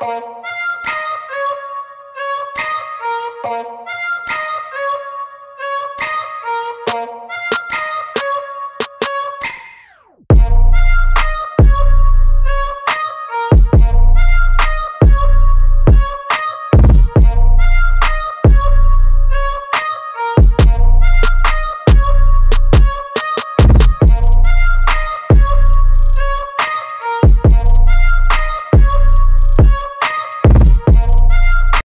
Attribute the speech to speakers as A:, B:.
A: Bye.